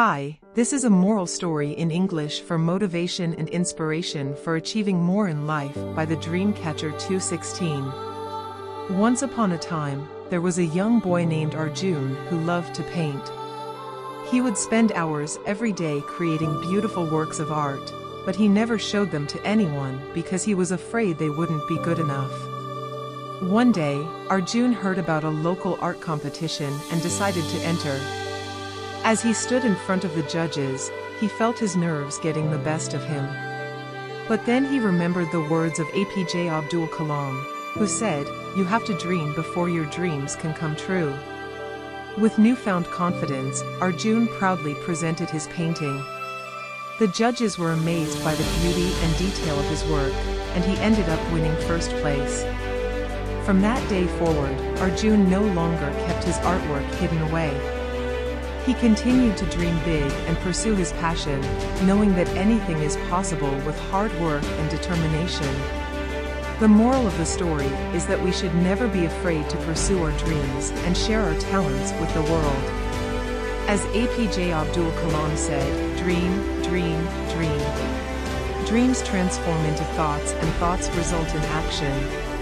Hi, this is a moral story in English for motivation and inspiration for achieving more in life by the Dreamcatcher 216. Once upon a time, there was a young boy named Arjun who loved to paint. He would spend hours every day creating beautiful works of art, but he never showed them to anyone because he was afraid they wouldn't be good enough. One day, Arjun heard about a local art competition and decided to enter. As he stood in front of the judges, he felt his nerves getting the best of him. But then he remembered the words of APJ Abdul Kalam, who said, You have to dream before your dreams can come true. With newfound confidence, Arjun proudly presented his painting. The judges were amazed by the beauty and detail of his work, and he ended up winning first place. From that day forward, Arjun no longer kept his artwork hidden away. He continued to dream big and pursue his passion, knowing that anything is possible with hard work and determination. The moral of the story is that we should never be afraid to pursue our dreams and share our talents with the world. As APJ Abdul Kalam said, dream, dream, dream. Dreams transform into thoughts and thoughts result in action,